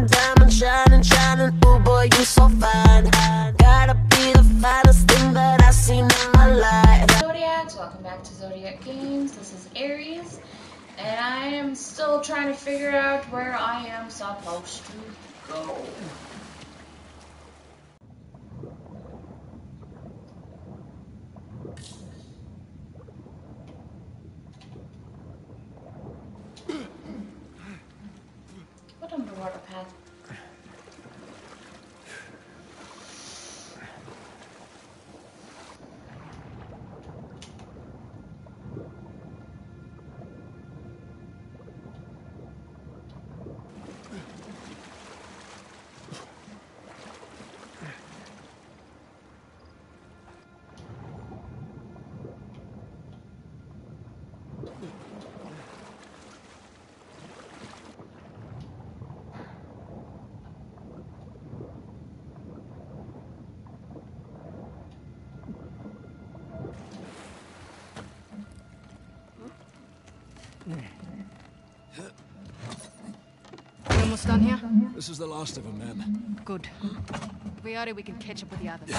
Diamond, diamond, shining, shining. Ooh, boy, you so fine. Gotta be the finest thing that I've seen in my life. Zodiacs, welcome back to Zodiac Games. This is Aries, and I am still trying to figure out where I am supposed to go. What underwater path? Done here? This is the last of them, ma'am. Good. If we are we can catch up with the others.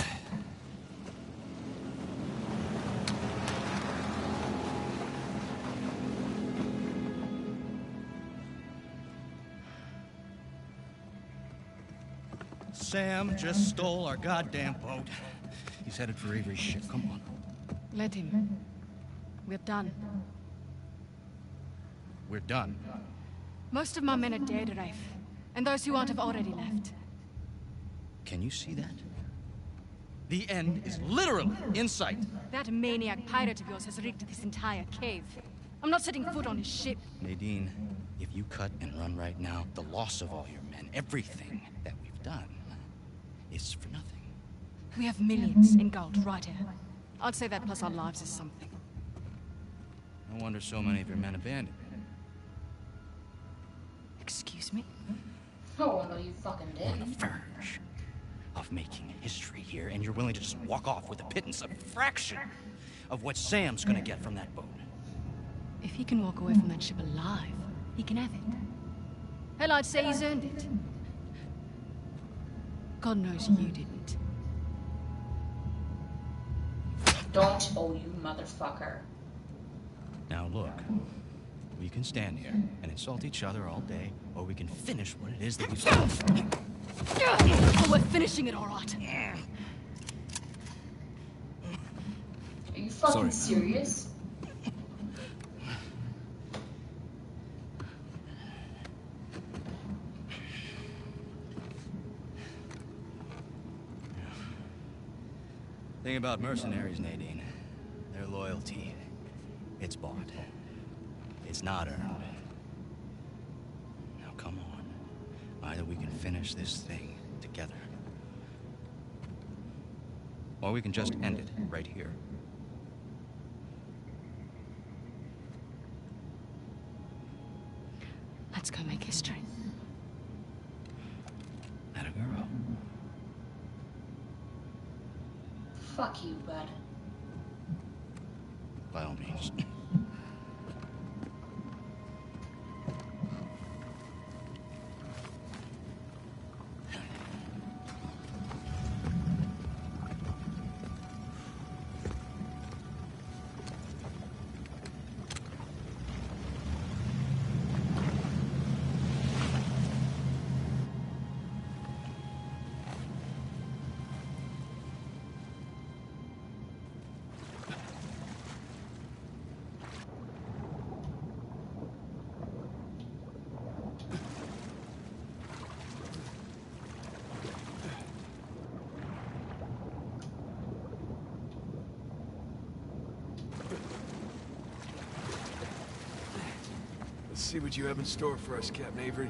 Sam just stole our goddamn boat. He's headed for Avery's ship. Come on. Let him. We're done. We're done. Most of my men are dead, Rafe. And those who aren't have already left. Can you see that? The end is literally in sight. That maniac pirate of yours has rigged this entire cave. I'm not setting foot on his ship. Nadine, if you cut and run right now, the loss of all your men, everything that we've done, is for nothing. We have millions in gold right here. I'd say that plus our lives is something. No wonder so many of your men abandoned. Excuse me? Oh, no, you fucking We're on the verge of making history here, and you're willing to just walk off with a pittance, a fraction of what Sam's gonna get from that boat. If he can walk away from that ship alive, he can have it. Hell, I'd say he's earned it. God knows you didn't. Don't, oh, you motherfucker. Now look, we can stand here and insult each other all day, or we can finish what it is that we've started. Oh, we're finishing it all right. Are you fucking Sorry. serious? Thing about mercenaries, Nadine, their loyalty, it's bought. It's not earned. Now come on. Either we can finish this thing together. Or we can just end it right here. See what you have in store for us, Captain Avery.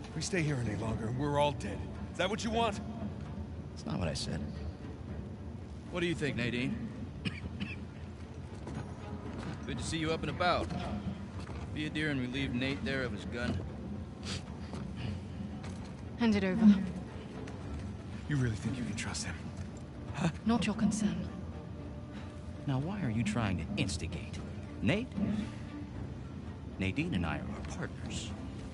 If we stay here any longer and we're all dead. Is that what you want? it's not what I said. What do you think, Nadine? Good to see you up and about. Be a dear and relieve Nate there of his gun. Hand it over. You really think you can trust him? Not your concern. Now, why are you trying to instigate? Nate? Nadine and I are partners.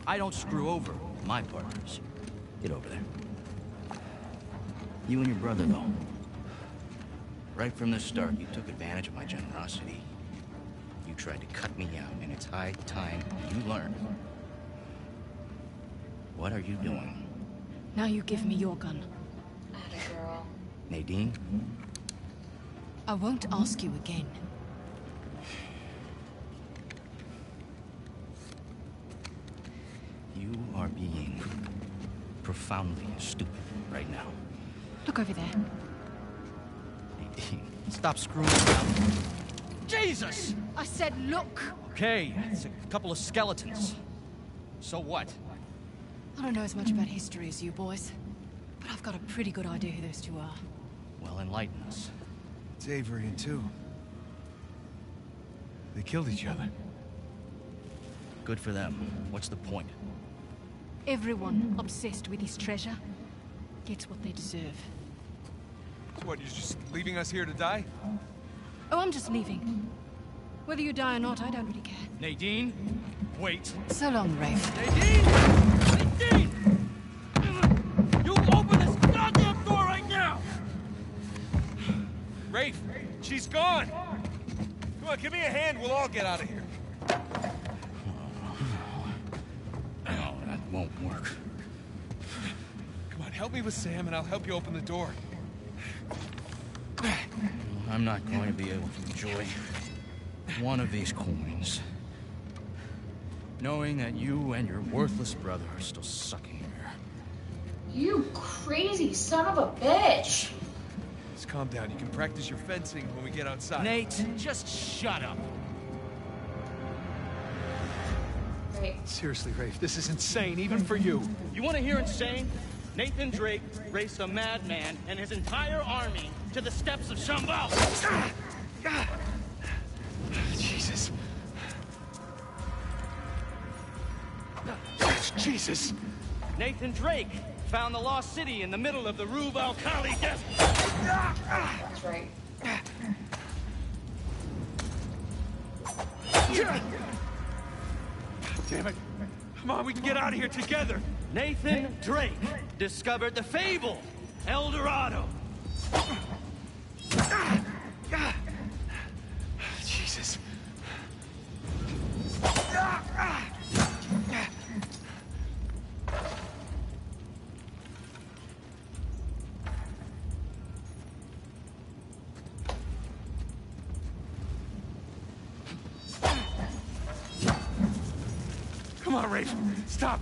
I don't screw over my partners. Get over there. You and your brother, though. Right from the start, you took advantage of my generosity. You tried to cut me out, and it's high time you learn. What are you doing? Now you give me your gun. Atta girl. Nadine? I won't ask you again. You are being profoundly stupid right now. Look over there. Stop screwing around. Jesus! I said look! Okay, it's a couple of skeletons. So what? I don't know as much about history as you boys, but I've got a pretty good idea who those Tew are. Well, enlighten us. It's Avery and two. They killed each other. Good for them. What's the point? Everyone obsessed with his treasure gets what they deserve. So what, you're just leaving us here to die? Oh, I'm just leaving. Whether you die or not, I don't really care. Nadine? Wait. So long, Rafe. Nadine! Nadine! You open this goddamn door right now! Rafe, she's gone! Come on, give me a hand, we'll all get out of here. No, that won't work. Come on, help me with Sam and I'll help you open the door. I'm not going to be able to enjoy one of these coins. Knowing that you and your worthless brother are still sucking here. You crazy son of a bitch. Just calm down, you can practice your fencing when we get outside. Nate, just shut up. Right. Seriously, Rafe, this is insane, even for you. You want to hear insane? Nathan Drake raced a madman and his entire army to the steps of Shambhala. Jesus. Jesus. Nathan Drake found the lost city in the middle of the Rub al Khali desert. That's right. Damn it. Come on, we can get out of here together. Nathan Drake discovered the fable El Dorado. Jesus. Come on, Rafe. Stop.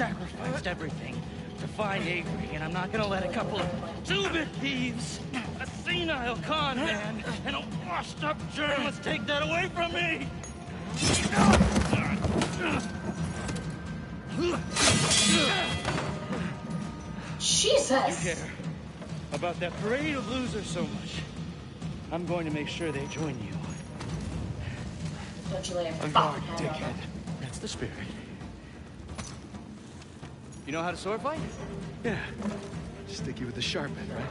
sacrificed everything to find Avery, and I'm not gonna let a couple of two-bit thieves, a senile con man, and a washed-up journalist take that away from me! Jesus! care about that parade of losers so much. I'm going to make sure they join you. Don't you lay a On fucking hand on dickhead. That's the spirit. You know how to sword fight? Yeah. Sticky with the sharp end, right?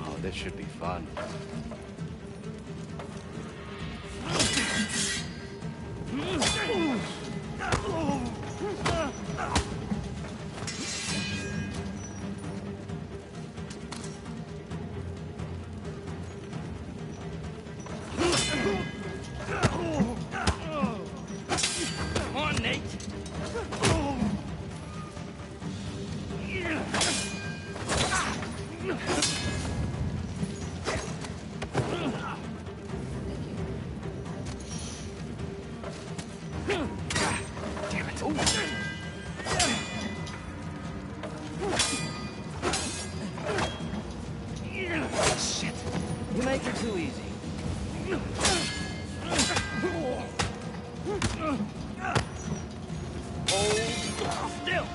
Oh, this should be fun. Too easy. Still.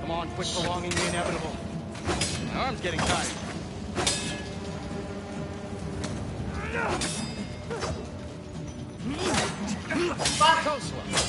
Come on, quit prolonging the inevitable. My arm's getting tired. Fuck!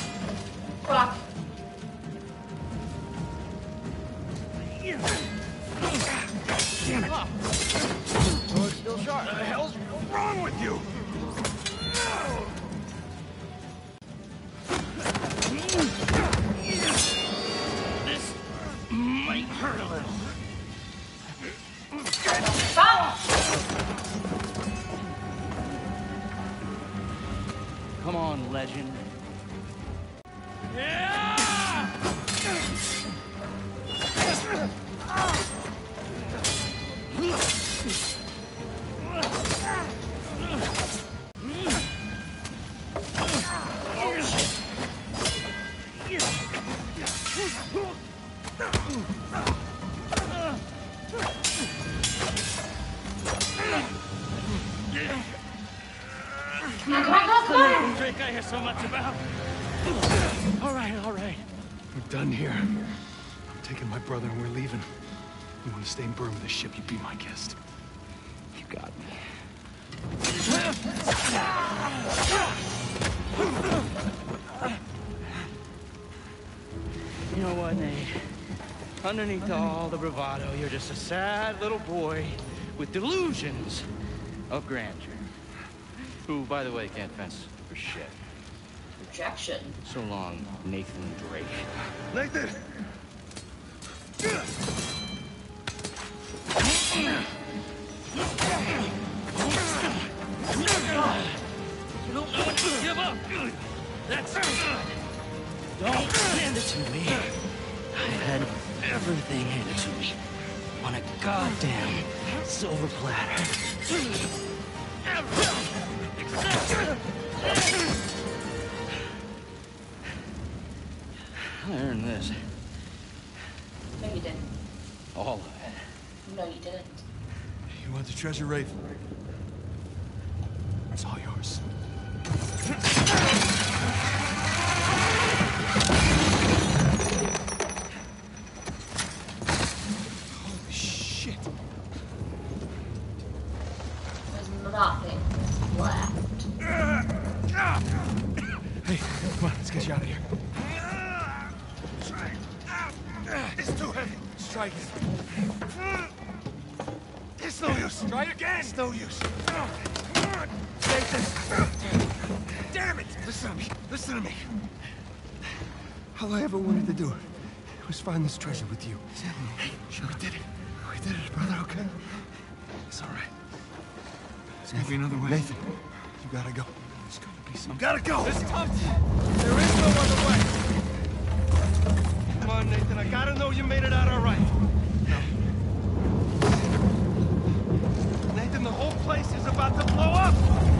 So much about. All right, all right. We're done here. I'm taking my brother and we're leaving. You want to stay and burn with the ship, you be my guest. You got me. You know what, Nate? Underneath all the bravado, you're just a sad little boy with delusions of grandeur. Who, by the way, can't fence for shit. Rejection. So long, Nathan Drake. Nathan! You don't know when to give up. That's Don't hand it to me. I had everything handed to me on a goddamn silver platter. I earned this. No, you didn't. All of it. No, you didn't. You want the treasure, Rafe? It's all yours. Holy shit. There's nothing left. Hey, come on, let's get you out of here. It's too heavy. Strike it. It's no use. Try again. It's no use. Come on. Nathan. Damn it. Listen to me. Listen to me. All I ever wanted to do was find this treasure with you. Sure, we did it. We did it, brother, okay? It's all right. There's gonna be another way. Nathan, you gotta go. There's gonna be some. You Gotta go. It's tough. There is no other way. On, Nathan. I gotta know you made it out all right. No. Nathan, the whole place is about to blow up!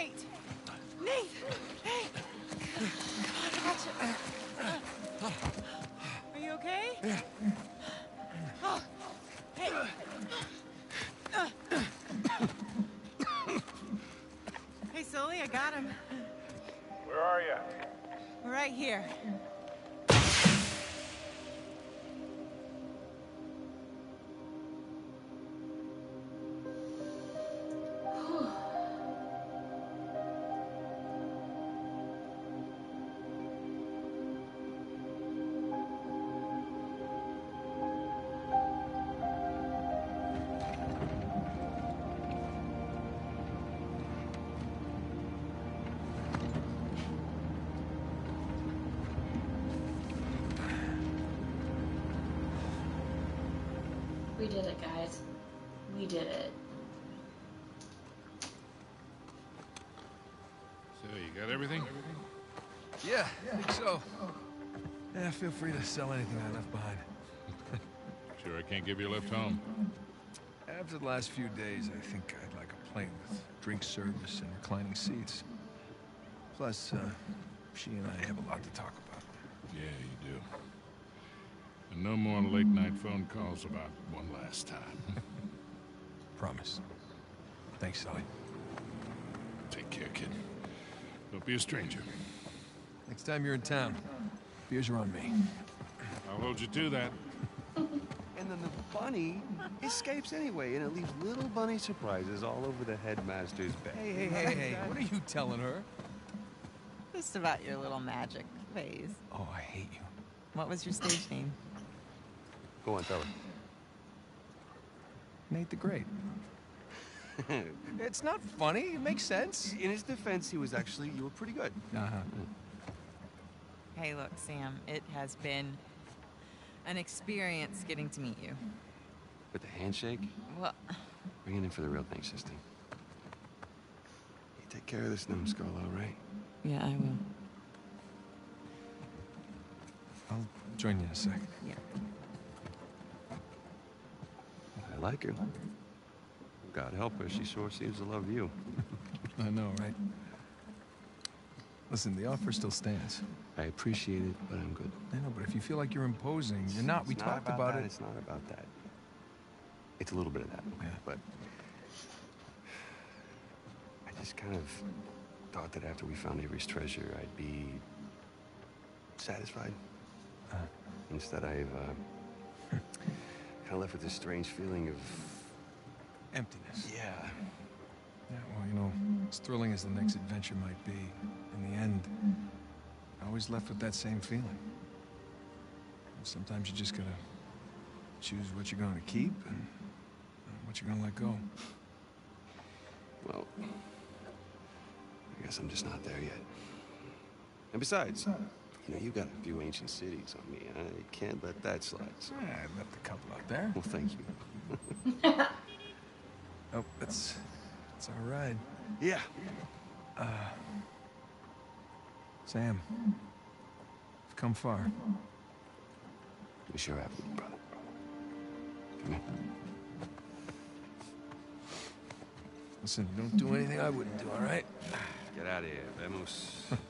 Nate. Nate. Hey. Come on, I got you. Are you okay? Yeah. Oh. Hey. Hey, Sully, I got him. Where are you? Right here. Did it, guys. We did it. So, you got everything? Yeah, I think so. Yeah, feel free to sell anything I left behind. Sure, I can't give you a lift home. After the last few days, I think I'd like a plane with drink service and reclining seats. Plus, uh, she and I have a lot to talk about. Yeah, you do. And no more late night phone calls about one last time. Promise. Thanks, Sully. Take care, kid. Don't be a stranger. Next time you're in town, beers are on me. I'll hold you to that. And then the bunny escapes anyway, and it leaves little bunny surprises all over the headmaster's bed. Hey, hey, hey, hey, what are you telling her? Just about your little magic phase. Oh, I hate you. What was your stage name? Go on, tell her. Nate the Great. it's not funny, it makes sense. In his defense, he was actually, you were pretty good. Uh-huh. Hey, look, Sam, it has been an experience getting to meet you. With the handshake, Well, bring it in for the real thing, sister. You take care of this numbskull, all right? yeah, I will. I'll join you in a sec. Yeah. I like her. God help her, she sure seems to love you. I know, right? Listen, the offer still stands. I appreciate it, but I'm good. I know, but if you feel like you're imposing, you're not. We It's talked not about that, it. It's not about that. It's a little bit of that, Yeah. but I just kind of thought that after we found Avery's treasure, I'd be satisfied. Uh. Instead, I've uh, kind of left with this strange feeling of Emptiness. yeah. Yeah, well, you know, as thrilling as the next adventure might be, in the end, I always left with that same feeling. Sometimes you just gotta choose what you're going to keep and what you're gonna let go? Well, I guess I'm just not there yet. And besides, you know, you got a few ancient cities on me. I can't let that slide. So. Yeah, I left a couple out there. Well, thank you. Oh, that's that's all right. Yeah. Uh, Sam, we've come far. We sure have, brother. Come here. Listen, don't do anything I wouldn't do, all right? Get out of here, vamos.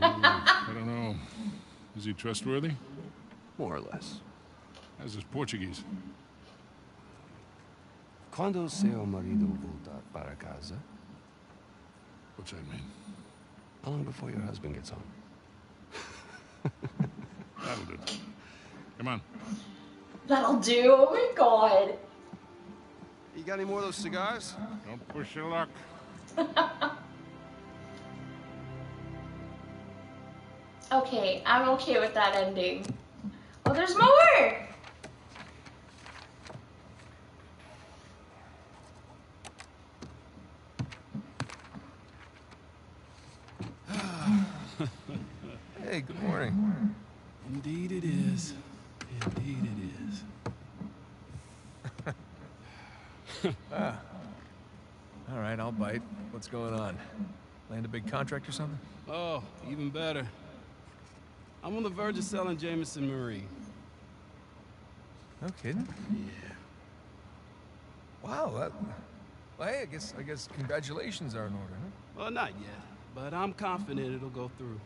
I don't know. Is he trustworthy? More or less. How's his Portuguese? Quando seu marido voltar para casa? What's that mean? How long before your husband gets home? That'll do. Come on. That'll do. Oh my god. You got any more of those cigars? Don't push your luck. Okay, I'm okay with that ending. Oh, there's more! Hey, good morning. Indeed it is. Indeed it is. ah. All right, I'll bite. What's going on? Land a big contract or something? Oh, even better. I'm on the verge of selling Jameson Marine. No kidding. Yeah. Wow, that. Well, hey, I guess I guess congratulations are in order, huh? Well, not yet, but I'm confident it'll go through.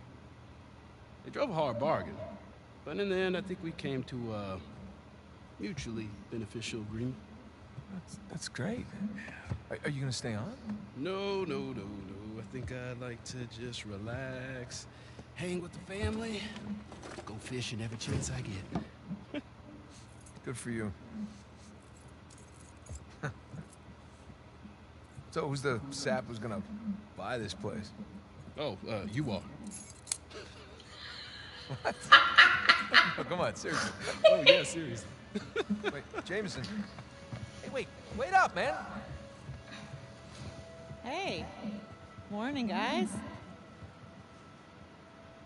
They drove a hard bargain, but in the end, I think we came to a mutually beneficial agreement. That's that's great. Are, are you gonna stay on? No, no, no, no. I think I'd like to just relax, hang with the family, go fishing every chance I get. Good for you. so who's the sap who's gonna buy this place? Oh, uh, you are. Oh, come on, seriously. Oh, yeah, seriously. Wait, Jameson. Hey, wait, wait up, man. Hey. Morning, guys.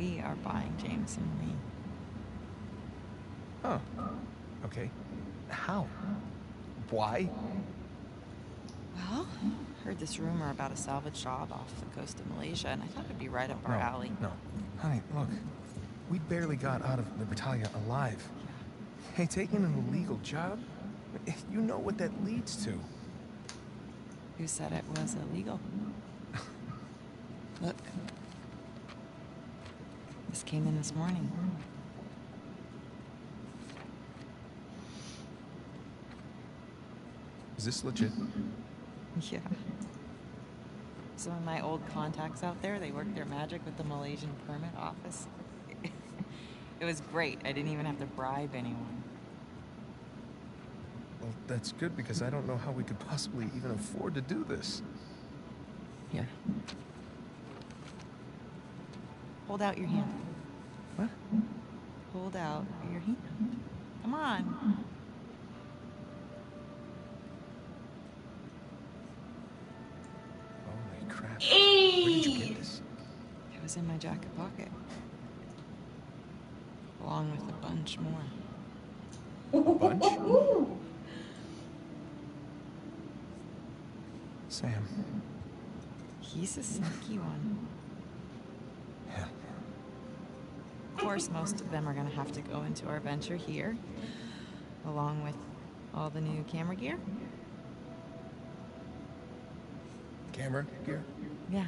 We are buying Jameson Marine. Huh. Okay. How? Why? Well, heard this rumor about a salvage job off the coast of Malaysia, and I thought it'd be right up our no, alley. No. Honey, look. We barely got out of Libertalia alive. Hey, taking an illegal job? You know what that leads to. Who said it was illegal? Look. This came in this morning. Is this legit? Yeah. Some of my old contacts out there, they work their magic with the Malaysian permit office. it was great. I didn't even have to bribe anyone. Well, that's good because I don't know how we could possibly even afford to do this. Here. Hold out your hand. What? Hold out your hand. Come on. Holy crap. Where did you get this? It was in my jacket pocket. Along with a bunch more. A bunch? Sam. He's a sneaky one. Course, most of them are gonna have to go into our venture here, along with all the new camera gear. Camera gear? Yeah.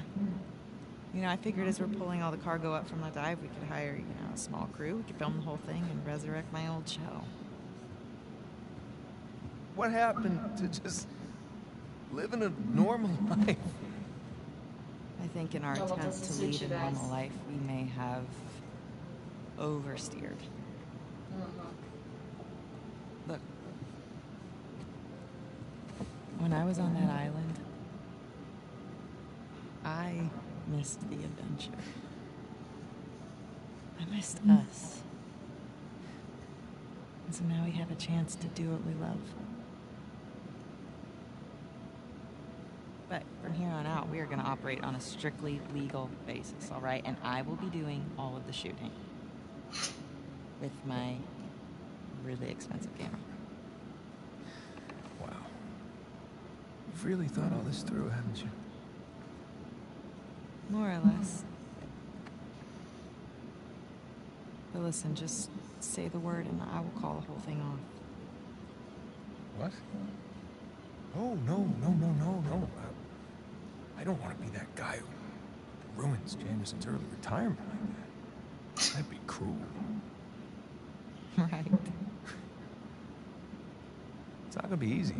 You know, I figured as we're pulling all the cargo up from the dive, we could hire, you know, a small crew. We could film the whole thing and resurrect my old show. What happened to just living a normal life? I think in our attempt to lead a normal life, we may have oversteered. Uh-huh. Look, when I was on that island, I missed the adventure. I missed mm-hmm. us. And so now we have a chance to do what we love. But from here on out, we are going to operate on a strictly legal basis, all right? And I will be doing all of the shooting with my really expensive camera. Wow. You've really thought all this through, haven't you? More or less. But listen, just say the word and I will call the whole thing off. What? Oh, no, no, no, no, no. Uh, I don't want to be that guy who ruins Jameson's early retirement like that. That'd be cruel. Right. It's not gonna be easy.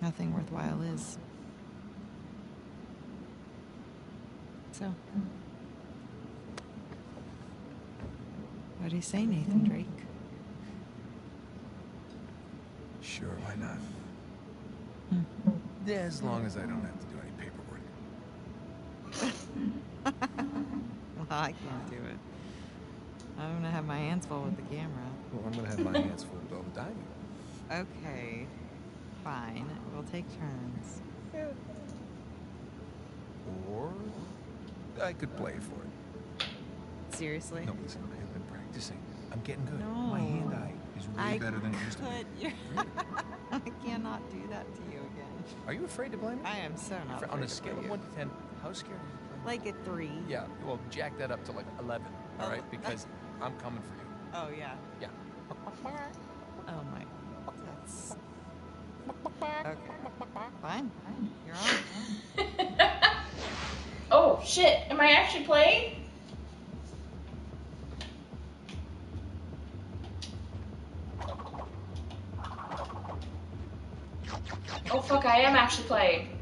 Nothing worthwhile is. So. What do you say, Nathan Drake? Sure, why not? Hmm. Yeah, as long as I don't have to do any paperwork. Well, I can't do it. I'm gonna have my hands full with the camera. Well, I'm gonna have my hands full with all the diving. Okay. Fine. We'll take turns. Or I could play for it. Seriously? No, listen, I've been practicing. I'm getting good. No. My hand-eye is way I better than it used to be. I cannot do that to you again. Are you afraid to play me? I am so not. On a scale of 1 to 10, how scared are you? to play me? Like a three. Yeah, well, jack that up to like 11, all Oh. Because I'm coming for you. Oh yeah. Yeah. Oh my. That's. Okay. Fine. You're on. Oh shit! Am I actually playing? Oh fuck! I am actually playing.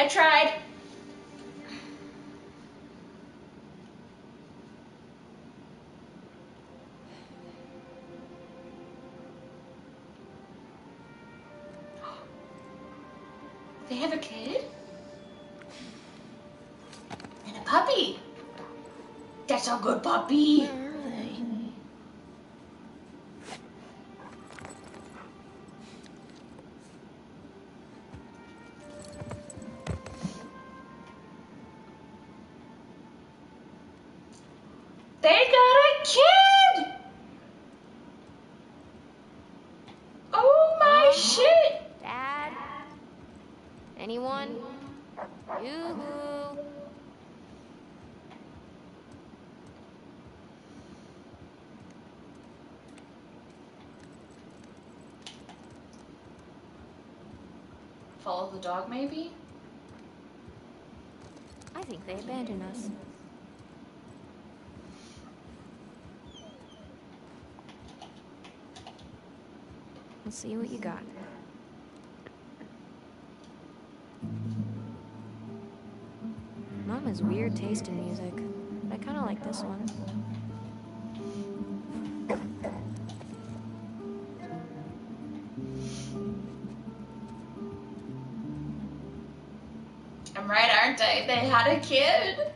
I tried. They have a kid? And a puppy. That's a good puppy. Dog, maybe? I think they abandoned us. Let's see what you got. Mom has weird taste in music, but I kind of like this one. Right. They had a kid.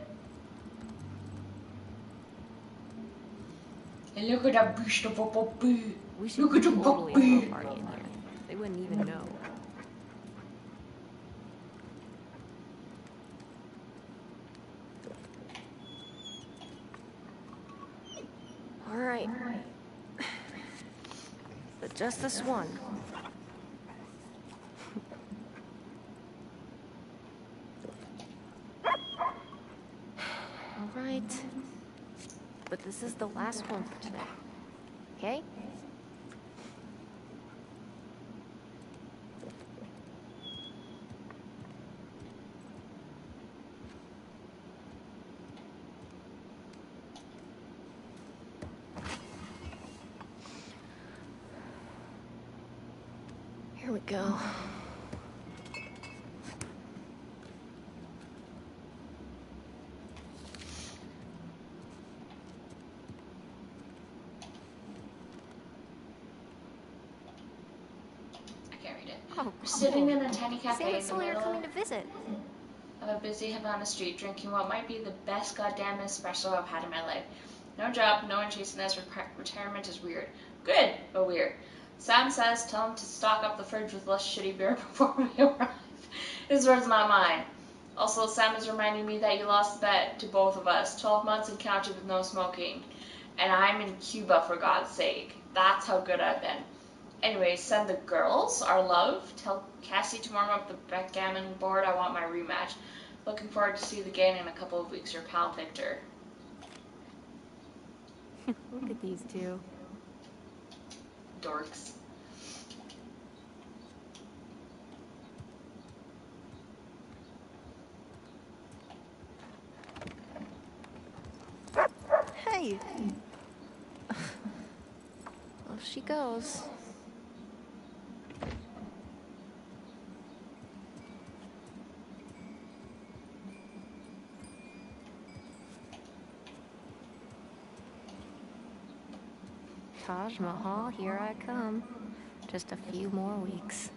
And look at that beast of a puppy. We should Look at the totally puppy. a party in here. They wouldn't even know. All right. But just this one. All right. But this is the last one for today. Okay? Here we go. I can't read it. Oh, We're sitting in a tiny cafe Sam in and the middle coming to visit. of a busy Havana street, drinking what might be the best goddamn espresso I've had in my life. No job, no one chasing us. Re- retirement is weird. Good, but weird. Sam says, tell him to stock up the fridge with less shitty beer before we arrive. His words, not mine. Also, Sam is reminding me that you lost the bet to both of us. 12 months and counting with no smoking. And I'm in Cuba, for God's sake. That's how good I've been. Anyways, send the girls our love. Tell Cassie to warm up the backgammon board. I want my rematch. Looking forward to see the game in a couple of weeks. Your pal Victor. Look at these two. Dorks. Hey! Off she goes. Taj Mahal, here I come. Just a few more weeks.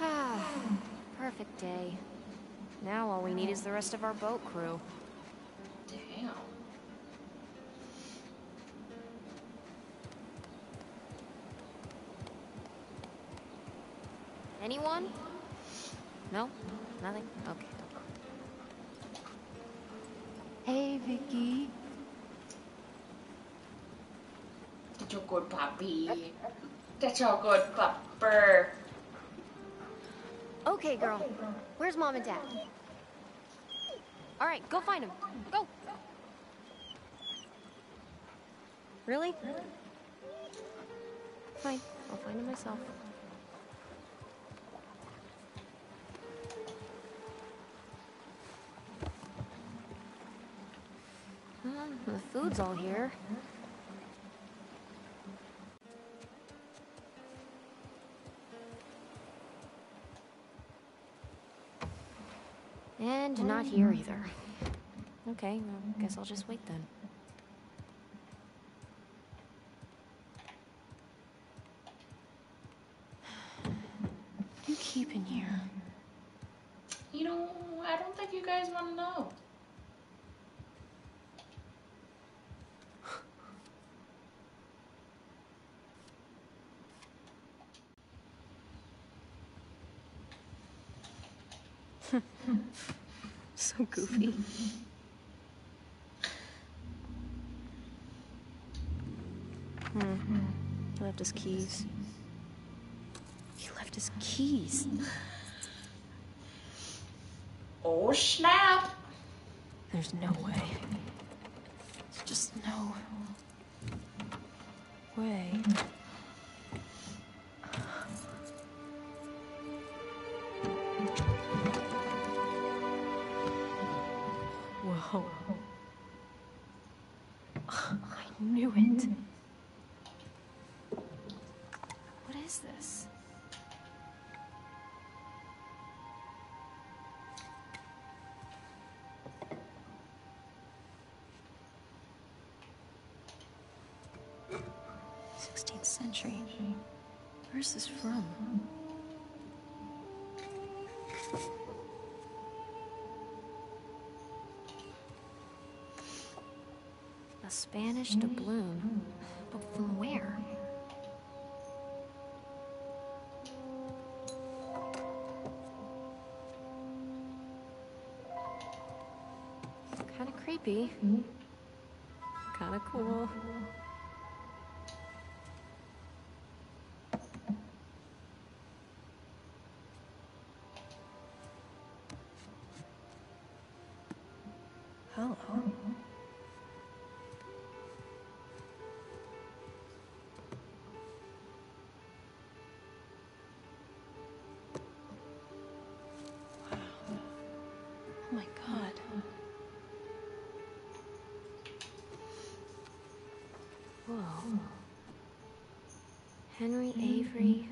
Ah, perfect day. Now all we need is the rest of our boat crew. Damn. Anyone? No? Nothing? Okay. Hey, Vicky. That's a good puppy. That's a good pupper. Okay, girl. Where's mom and dad? All right, go find them. Go. Really? Fine. I'll find them myself. The food's all here. And not here either. Okay, well, guess I'll just wait then. You keep in here. You know, I don't think you guys want to know. so goofy. Hmm. He left his keys. He left his keys. Oh snap! There's no way. There's just no way. Where's this from? A Spanish doubloon. But from where? Kinda creepy. Kinda cool. Henry mm-hmm. Avery.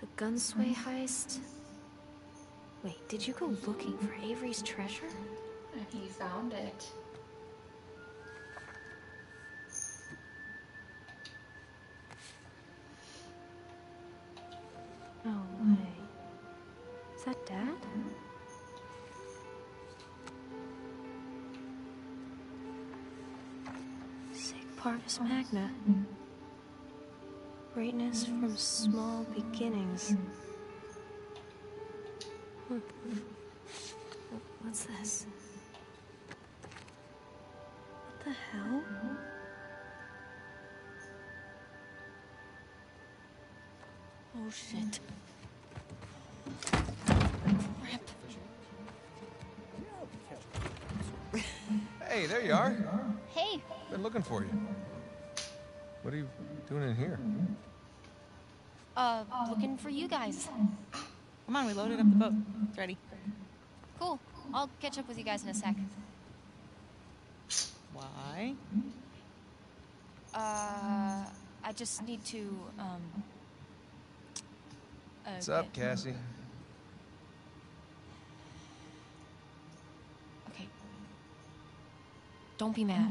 The Gunsway heist. Wait, did you go looking for Avery's treasure? And he found it. Oh, mm. No way. Is that Dad? Mm-hmm. Sic Parvis Magna. Mm-hmm. Greatness from small beginnings. What's this? What the hell? Oh shit. Hey, there you are. Hey, Been looking for you. What are you doing in here? Uh, looking for you guys. Come on, we loaded up the boat. It's ready. Cool. I'll catch up with you guys in a sec. Why? Uh, I just need to, um. Uh, What's up, Cassie? Okay. Don't be mad.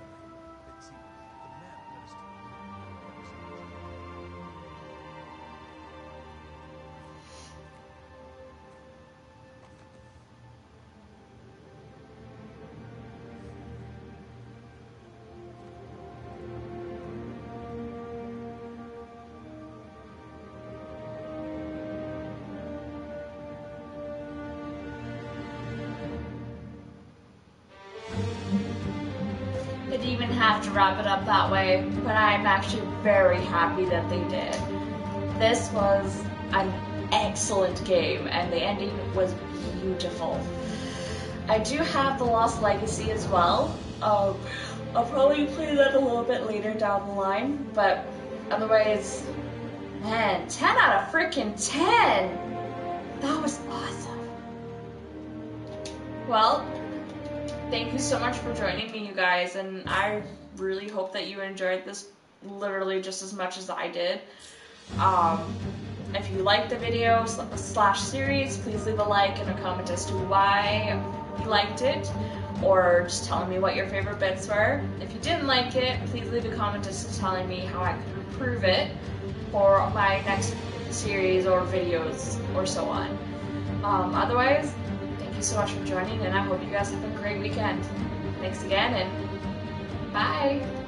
Have to wrap it up that way, but I'm actually very happy that they did. This was an excellent game, and the ending was beautiful. I do have The Lost Legacy as well. Um, I'll probably play that a little bit later down the line, but otherwise, man, 10 out of freaking 10! That was awesome. Well, thank you so much for joining me, you guys, and I really hope that you enjoyed this literally just as much as I did. Um, if you liked the video slash series, please leave a like and a comment as to why you liked it, or just telling me what your favorite bits were. If you didn't like it, please leave a comment to telling me how I could improve it for my next series or videos or so on. Um, otherwise, you so much for joining, and I hope you guys have a great weekend. Thanks again, and bye!